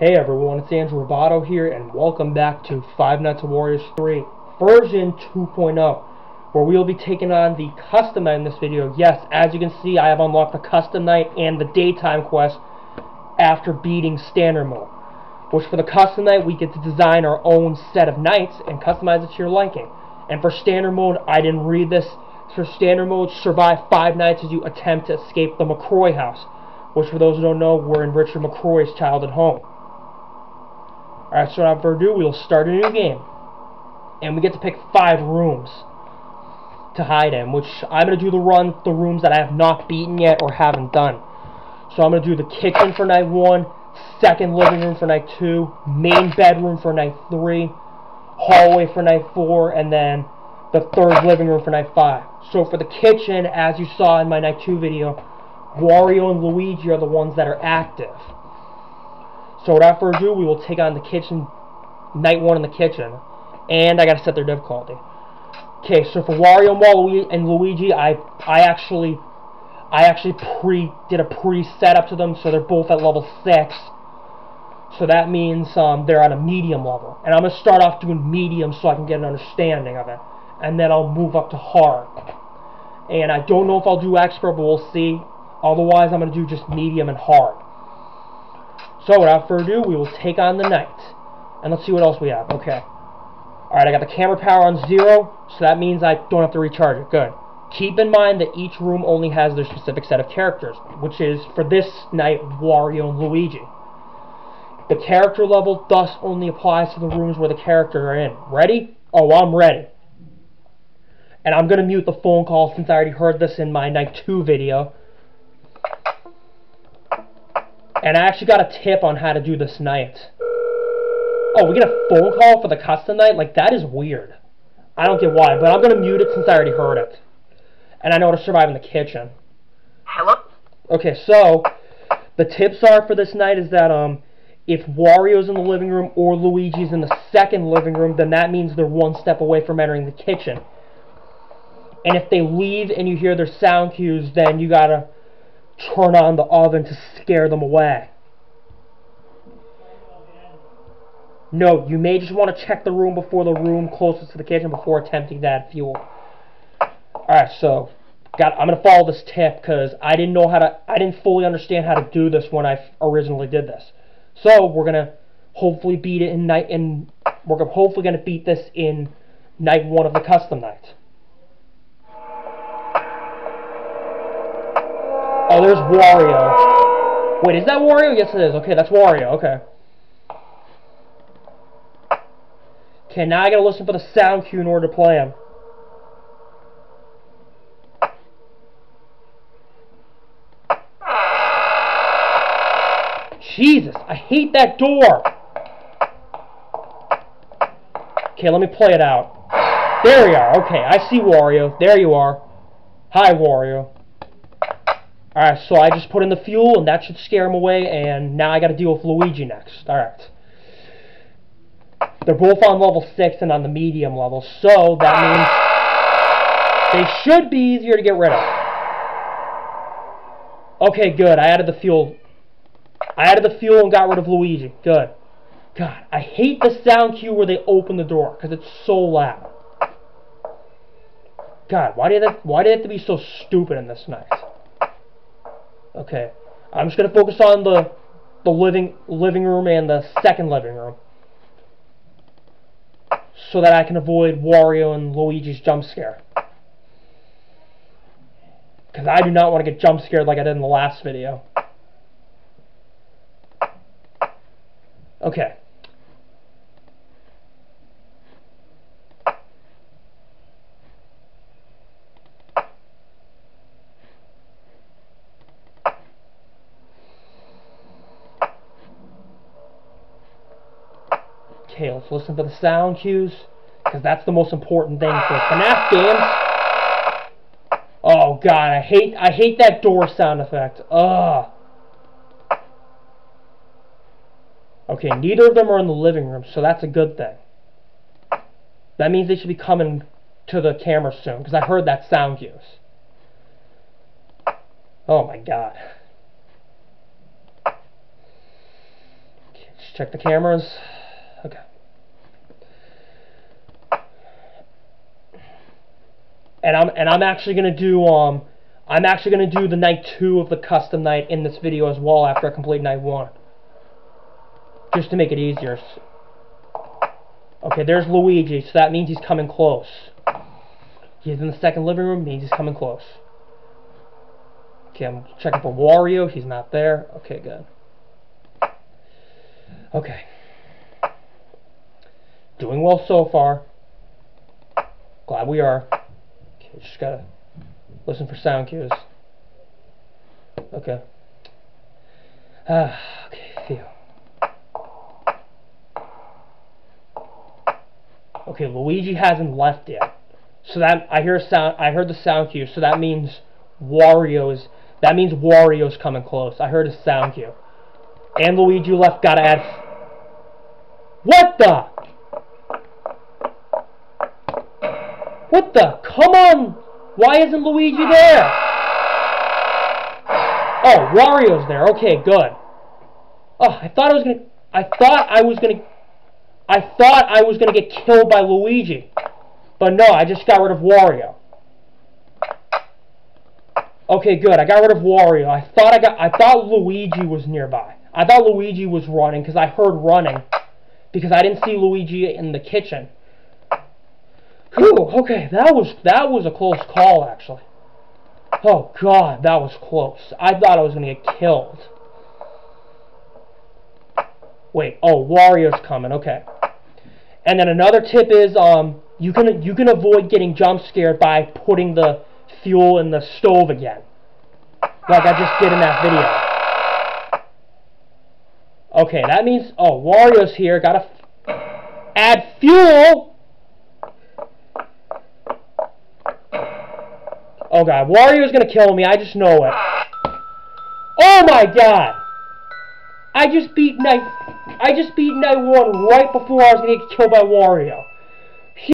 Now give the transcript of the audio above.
Hey everyone, it's Andrew Ribaudo here, and welcome back to Five Nights at Wario's 3, version 2.0, where we will be taking on the custom night in this video. Yes, as you can see, I have unlocked the custom night and the daytime quest after beating standard mode. Which for the custom night, we get to design our own set of nights and customize it to your liking. And for standard mode, I didn't read this. For standard mode, survive five nights as you attempt to escape the McCoy house, which for those who don't know, we're in Richard McCoy's childhood home. Alright, so without further ado, we'll start a new game. And we get to pick five rooms to hide in, which I'm going to do the run, the rooms that I have not beaten yet or haven't done. So I'm going to do the kitchen for night one, second living room for night two, main bedroom for night three, hallway for night four, and then the third living room for night five. So for the kitchen, as you saw in my night two video, Wario and Luigi are the ones that are active. So without further ado, we will take on the kitchen, night one in the kitchen. And I gotta set their difficulty. Okay, so for Wario and Luigi, I I actually I actually pre did a pre setup to them, so they're both at level six. So that means um, they're on a medium level, and I'm gonna start off doing medium so I can get an understanding of it, and then I'll move up to hard. And I don't know if I'll do expert, but we'll see. Otherwise, I'm gonna do just medium and hard. So without further ado, we will take on the night. And let's see what else we have. Okay. Alright, I got the camera power on zero, so that means I don't have to recharge it. Good. Keep in mind that each room only has their specific set of characters, which is, for this night, Wario and Luigi. The character level thus only applies to the rooms where the characters are in. Ready? Oh, I'm ready. And I'm going to mute the phone call since I already heard this in my Night 2 video. And I actually got a tip on how to do this night. Oh, we get a phone call for the custom night? Like, that is weird. I don't get why, but I'm going to mute it since I already heard it. And I know how to survive in the kitchen. Hello? Okay, so, the tips are for this night is that, um, if Wario's in the living room or Luigi's in the second living room, then that means they're one step away from entering the kitchen. And if they leave and you hear their sound cues, then you gotta turn on the oven to scare them away. No, you may just want to check the room before the room closest to the kitchen before attempting to add fuel. Alright, so got I'm gonna follow this tip because I didn't know how to I didn't fully understand how to do this when I originally did this. So we're gonna hopefully beat it in night and we're hopefully gonna beat this in night one of the custom night. Oh, there's Wario. Wait, is that Wario? Yes, it is. Okay, that's Wario. Okay. Okay, now I gotta listen for the sound cue in order to play him. Jesus, I hate that door. Okay, let me play it out. There we are. Okay, I see Wario. There you are. Hi, Wario. Alright, so I just put in the fuel, and that should scare him away, and now I gotta deal with Luigi next. Alright. They're both on level 6 and on the medium level, so that means they should be easier to get rid of. Okay, good. I added the fuel. I added the fuel and got rid of Luigi. Good. God, I hate the sound cue where they open the door, because it's so loud. God, why did that, why did it have to be so stupid in this night? Okay. I'm just gonna focus on the the living living room and the second living room. So that I can avoid Wario and Luigi's jump scare. Because I do not want to get jump scared like I did in the last video. Okay. Okay, let's listen for the sound cues, because that's the most important thing for FNAF games. Oh god, I hate I hate that door sound effect. Ugh. Okay, neither of them are in the living room, so that's a good thing. That means they should be coming to the camera soon, because I heard that sound cues. Oh my god. Just check the cameras. Okay. And I'm and I'm actually gonna do um I'm actually gonna do the night two of the custom night in this video as well after I complete night one. Just to make it easier. Okay, there's Luigi, so that means he's coming close. He's in the second living room, means he's coming close. Okay, I'm checking for Wario, he's not there. Okay, good. Okay. Doing well so far. Glad we are. Okay, just gotta listen for sound cues. Okay. Ah, okay, phew. Okay, Luigi hasn't left yet. So that I hear a sound I heard the sound cue, so that means Wario's that means Wario's coming close. I heard a sound cue. And Luigi left gotta add What the What the come on why isn't Luigi there? Oh, Wario's there. Okay, good. Oh, I thought I was gonna I thought I was gonna I thought I was to get killed by Luigi. But no, I just got rid of Wario. Okay, good. I got rid of Wario. I thought I got I thought Luigi was nearby. I thought Luigi was running because I heard running because I didn't see Luigi in the kitchen. Whew, okay, that was that was a close call actually. Oh god, that was close. I thought I was to get killed. Wait, oh, Wario's coming. Okay. And then another tip is um, you can you can avoid getting jump scared by putting the fuel in the stove again, like I just did in that video. Okay, that means oh Wario's here. Gotta add fuel. Oh god, Wario's gonna kill me. I just know it. Oh my god! I just beat night I just beat night one right before I was gonna get killed by Wario.